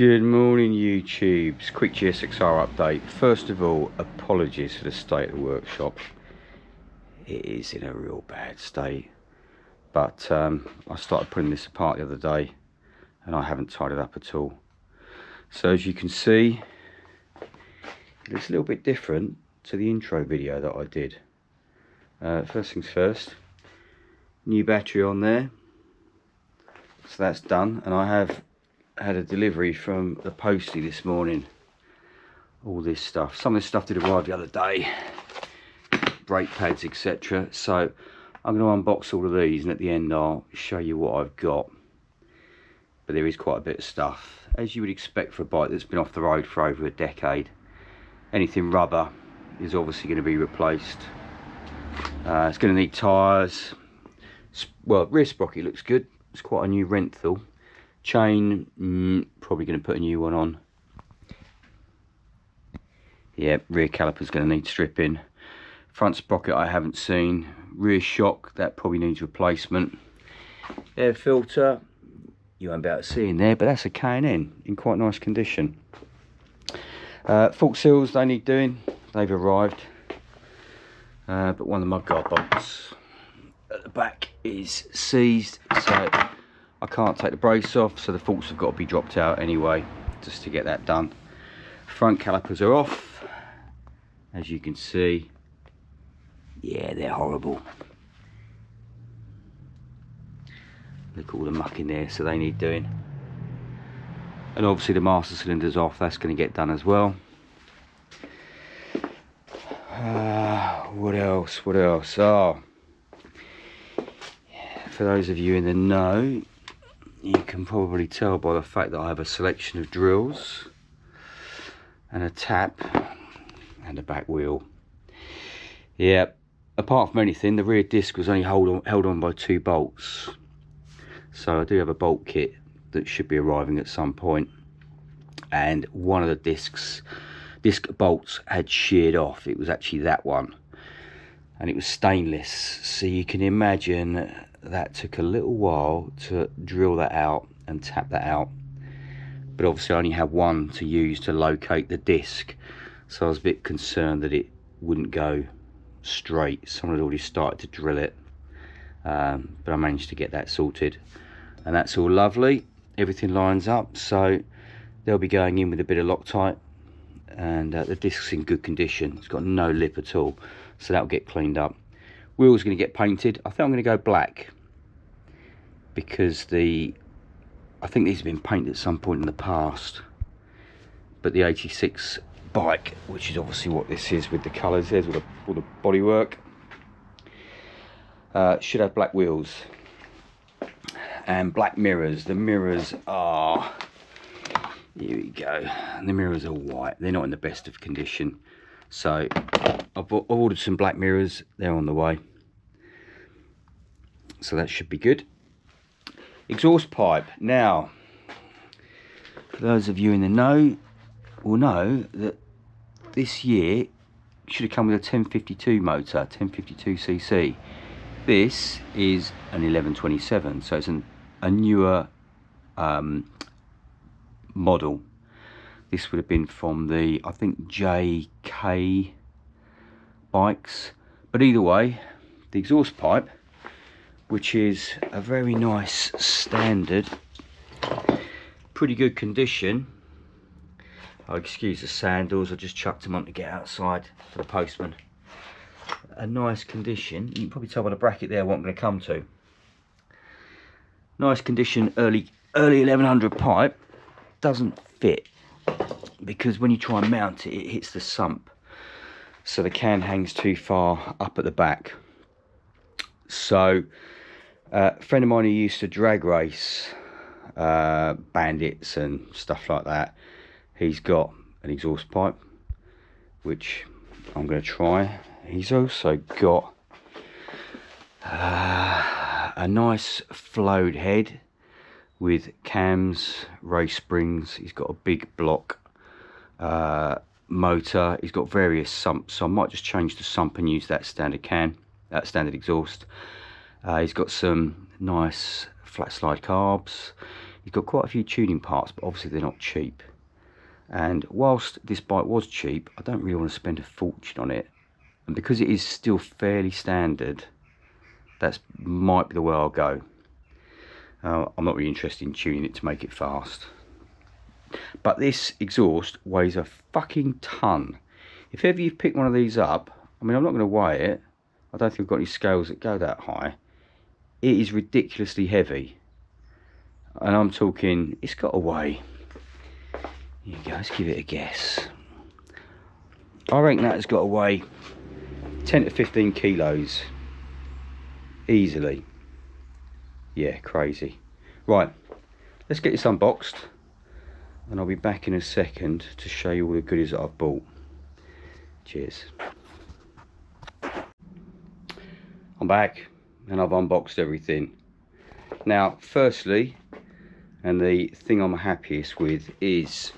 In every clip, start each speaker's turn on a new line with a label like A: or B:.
A: Good morning YouTubes, quick GSXR update. First of all, apologies for the state of the workshop. It is in a real bad state. But um, I started putting this apart the other day and I haven't tied it up at all. So as you can see, it looks a little bit different to the intro video that I did. Uh, first things first, new battery on there. So that's done and I have had a delivery from the postie this morning. All this stuff. Some of this stuff did arrive the other day. Brake pads etc so i'm going to unbox all of these and at the end i'll show you what i've got. But there is quite a bit of stuff. As you would expect for a bike that's been off the road for over a decade anything rubber is obviously going to be replaced. Uh, it's going to need tyres. Well rear sprocket looks good. It's quite a new renthal Chain, mm, probably going to put a new one on. Yeah, rear caliper's going to need stripping. Front sprocket I haven't seen. Rear shock, that probably needs replacement. Air filter, you won't be able to see in there, but that's a K&N in quite nice condition. Uh, fork seals, they need doing. They've arrived. Uh, but one of the mudguard bolts at the back is seized, so I can't take the brace off so the forks have got to be dropped out anyway just to get that done. Front calipers are off as you can see. Yeah they're horrible. Look all the muck in there so they need doing. And obviously the master cylinder's off that's going to get done as well. Uh, what else what else? Oh for those of you in the know you can probably tell by the fact that I have a selection of drills and a tap and a back wheel. Yeah, apart from anything, the rear disc was only hold on, held on by two bolts. So I do have a bolt kit that should be arriving at some point. And one of the discs, disc bolts had sheared off. It was actually that one. And it was stainless. So you can imagine that took a little while to drill that out and tap that out. But obviously I only had one to use to locate the disc so I was a bit concerned that it wouldn't go straight. Someone had already started to drill it um, but I managed to get that sorted. And that's all lovely. Everything lines up so they'll be going in with a bit of Loctite and uh, the disc's in good condition. It's got no lip at all so that'll get cleaned up wheels going to get painted. I think I'm going to go black because the I think these have been painted at some point in the past but the 86 bike which is obviously what this is with the colours there's all the, all the bodywork uh, should have black wheels and black mirrors. The mirrors are here we go. And the mirrors are white. They're not in the best of condition so I've ordered some black mirrors. They're on the way. So that should be good. Exhaust pipe. Now for those of you in the know will know that this year should have come with a 1052 motor 1052cc this is an 1127 so it's an, a newer um, model this would have been from the I think JK bikes. But either way the exhaust pipe which is a very nice standard pretty good condition. Oh, excuse the sandals I just chucked them on to get outside for the postman. A nice condition. You can probably tell by the bracket there what I'm going to come to. Nice condition early early 1100 pipe. Doesn't fit because when you try and mount it it hits the sump so the can hangs too far up at the back so uh, a friend of mine who used to drag race uh, bandits and stuff like that, he's got an exhaust pipe, which I'm going to try. He's also got uh, a nice flowed head with cams, race springs. He's got a big block uh, motor. He's got various sumps, so I might just change the sump and use that standard can, that standard exhaust. Uh, he's got some nice flat slide carbs. He's got quite a few tuning parts but obviously they're not cheap and whilst this bike was cheap I don't really want to spend a fortune on it and because it is still fairly standard that might be the way I'll go uh, I'm not really interested in tuning it to make it fast but this exhaust weighs a fucking ton. If ever you've picked one of these up I mean I'm not going to weigh it. I don't think I've got any scales that go that high. It is ridiculously heavy. And I'm talking it's got a weigh you let's give it a guess. I reckon that has got to weigh 10 to 15 kilos. Easily. Yeah crazy. Right let's get this unboxed and I'll be back in a second to show you all the goodies that I've bought. Cheers. I'm back and I've unboxed everything. Now firstly and the thing I'm happiest with is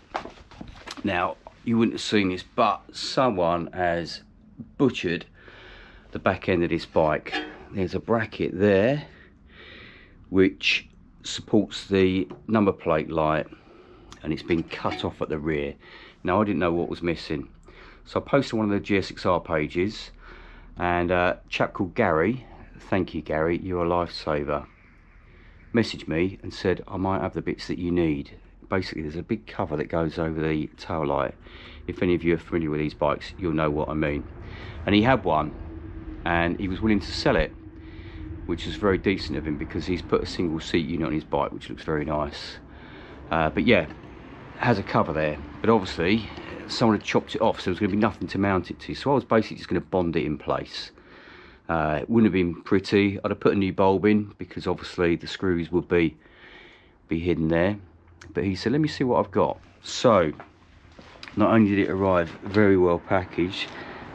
A: now you wouldn't have seen this but someone has butchered the back end of this bike. There's a bracket there which supports the number plate light and it's been cut off at the rear. Now I didn't know what was missing. So I posted one of the GSXR pages and a chap called Gary thank you Gary you're a lifesaver messaged me and said I might have the bits that you need. Basically there's a big cover that goes over the tail light. If any of you are familiar with these bikes you'll know what I mean. And he had one and he was willing to sell it which is very decent of him because he's put a single seat unit on his bike which looks very nice. Uh, but yeah has a cover there but obviously someone had chopped it off so there was going to be nothing to mount it to. So I was basically just going to bond it in place. Uh, it wouldn't have been pretty. I'd have put a new bulb in because obviously the screws would be be hidden there. But he said let me see what I've got. So not only did it arrive very well packaged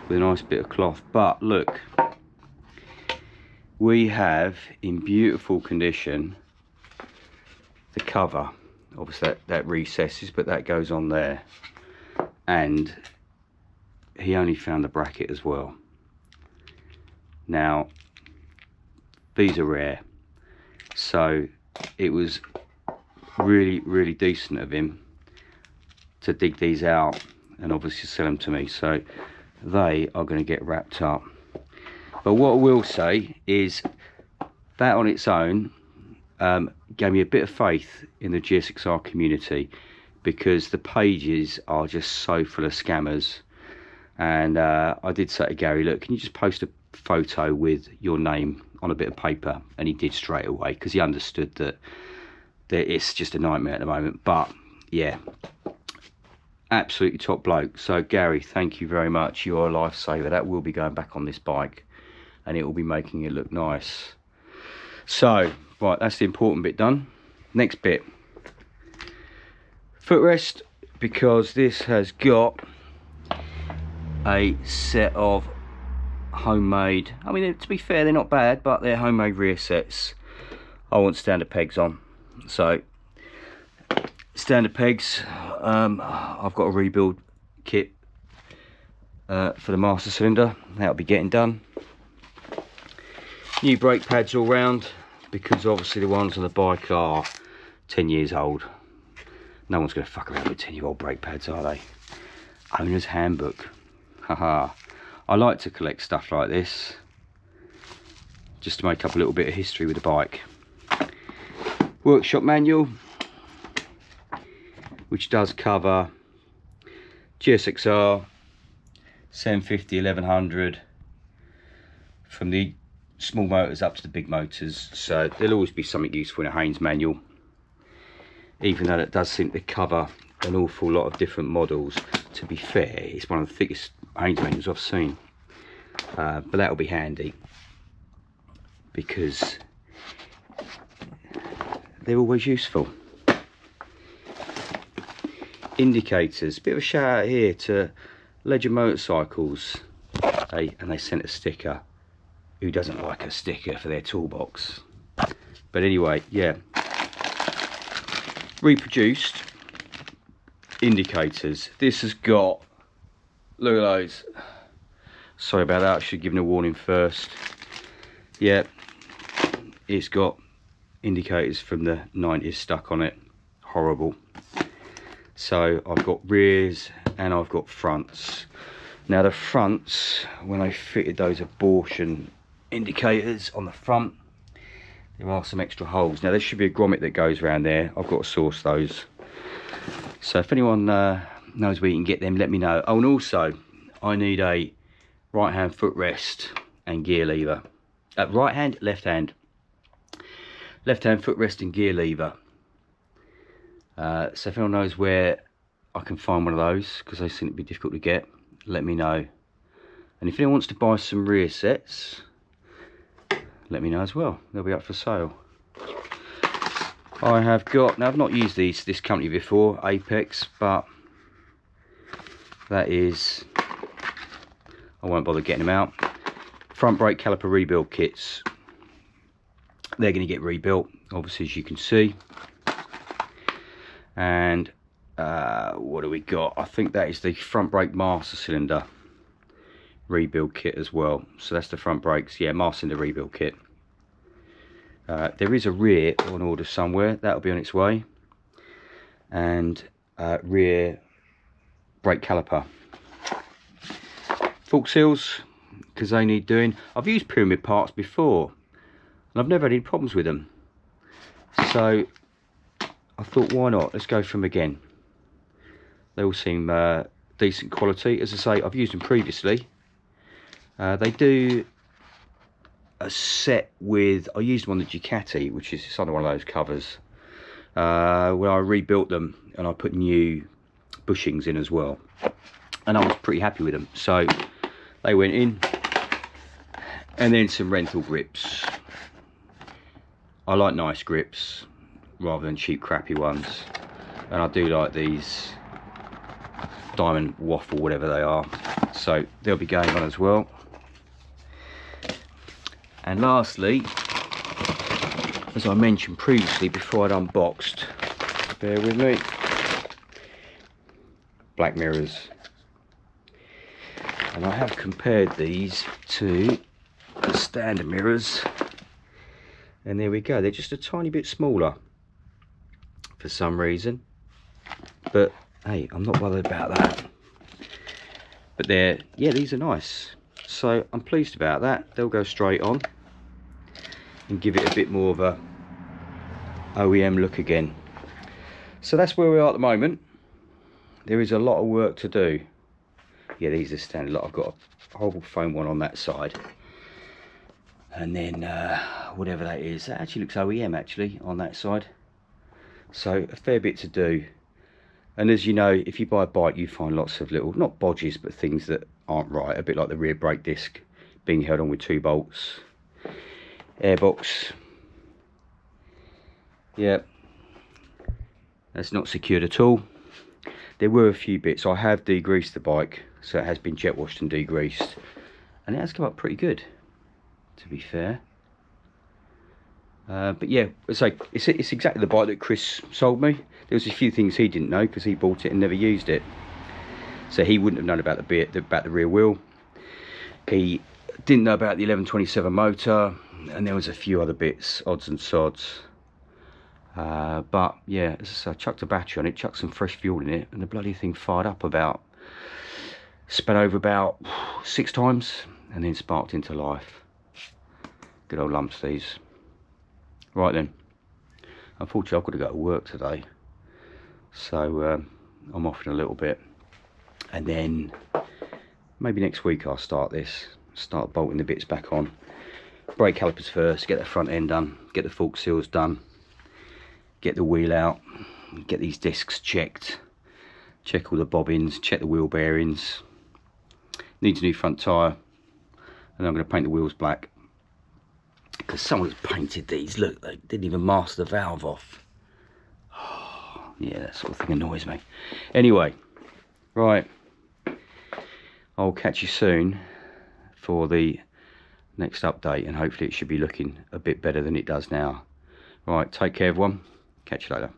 A: with a nice bit of cloth but look we have in beautiful condition the cover obviously that, that recesses but that goes on there. And he only found the bracket as well. Now these are rare. So it was really really decent of him to dig these out and obviously sell them to me. So they are going to get wrapped up. But what I will say is that on its own um, gave me a bit of faith in the GSXR community because the pages are just so full of scammers. And uh, I did say to Gary look can you just post a photo with your name on a bit of paper? And he did straight away because he understood that, that it's just a nightmare at the moment. But yeah absolutely top bloke. So Gary thank you very much. You're a lifesaver. That will be going back on this bike and it will be making it look nice. So right that's the important bit done. Next bit. Footrest because this has got a set of homemade I mean to be fair they're not bad but they're homemade rear sets I want standard pegs on. So standard pegs um, I've got a rebuild kit uh, for the master cylinder. That'll be getting done. New brake pads all round because obviously the ones on the bike are 10 years old. No one's going to fuck around with 10 year old brake pads are they? Owner's handbook. Haha. I like to collect stuff like this just to make up a little bit of history with the bike. Workshop manual which does cover GSXR 750 1100 from the small motors up to the big motors. So there'll always be something useful in a Haynes manual even though it does seem to cover an awful lot of different models. To be fair it's one of the thickest Haynes manuals I've seen. Uh, but that'll be handy because they're always useful. Indicators bit of a shout out here to Legend Motorcycles. Hey, and they sent a sticker who doesn't like a sticker for their toolbox. But anyway yeah. Reproduced indicators. This has got look at those. Sorry about that I should have given a warning first. Yeah it's got indicators from the 90s stuck on it. Horrible. So I've got rears and I've got fronts. Now the fronts, when I fitted those abortion indicators on the front, there are some extra holes. Now there should be a grommet that goes around there. I've got to source those. So if anyone uh, knows where you can get them, let me know. Oh, and also, I need a right hand footrest and gear lever. Uh, right hand, left hand. Left hand footrest and gear lever. Uh, so if anyone knows where I can find one of those, because they seem to be difficult to get, let me know. And if anyone wants to buy some rear sets, let me know as well. They'll be up for sale. I have got, now I've not used these this company before, Apex, but that is, I won't bother getting them out. Front brake caliper rebuild kits. They're going to get rebuilt, obviously, as you can see. And uh, what do we got? I think that is the front brake master cylinder rebuild kit as well. So that's the front brakes. Yeah, master the rebuild kit. Uh, there is a rear on order somewhere. That'll be on its way. And uh, rear brake caliper. Fork seals, because they need doing. I've used pyramid parts before. And I've never had any problems with them. So I thought, why not? Let's go from again. They all seem uh, decent quality. As I say, I've used them previously. Uh, they do a set with, I used one the Ducati, which is under one of those covers, uh, where I rebuilt them and I put new bushings in as well. And I was pretty happy with them. So they went in. And then some Renthal grips. I like nice grips rather than cheap crappy ones. And I do like these diamond waffle, whatever they are. So they'll be going on as well. And lastly, as I mentioned previously before I'd unboxed, bear with me, black mirrors. And I have compared these to the standard mirrors. And there we go, they're just a tiny bit smaller for some reason. But hey, I'm not bothered about that. But they're, yeah, these are nice. So I'm pleased about that. They'll go straight on and give it a bit more of a OEM look again. So that's where we are at the moment. There is a lot of work to do. Yeah, these are standard. Look, I've got a horrible foam one on that side. And then uh, whatever that is, that actually looks OEM actually on that side. So a fair bit to do. And as you know, if you buy a bike, you find lots of little, not bodges, but things that aren't right. A bit like the rear brake disc being held on with two bolts airbox. Yeah that's not secured at all. There were a few bits. I have degreased the bike so it has been jet washed and degreased. And it has come up pretty good to be fair. Uh, but yeah like it's, it's exactly the bike that chris sold me. There was a few things he didn't know because he bought it and never used it. So he wouldn't have known about the about the rear wheel. He didn't know about the 1127 motor and there was a few other bits, odds and sods. Uh, but yeah, so I chucked a battery on it, chucked some fresh fuel in it, and the bloody thing fired up about, sped over about six times, and then sparked into life. Good old lumps these. Right then, unfortunately I've got to go to work today, so um, I'm off in a little bit, and then maybe next week I'll start this, start bolting the bits back on brake calipers first, get the front end done, get the fork seals done, get the wheel out, get these discs checked, check all the bobbins, check the wheel bearings, needs a new front tyre, and I'm going to paint the wheels black. Because someone's painted these, look, they didn't even mask the valve off. Yeah, that sort of thing annoys me. Anyway, right, I'll catch you soon for the next update and hopefully it should be looking a bit better than it does now. Right, take care everyone. Catch you later.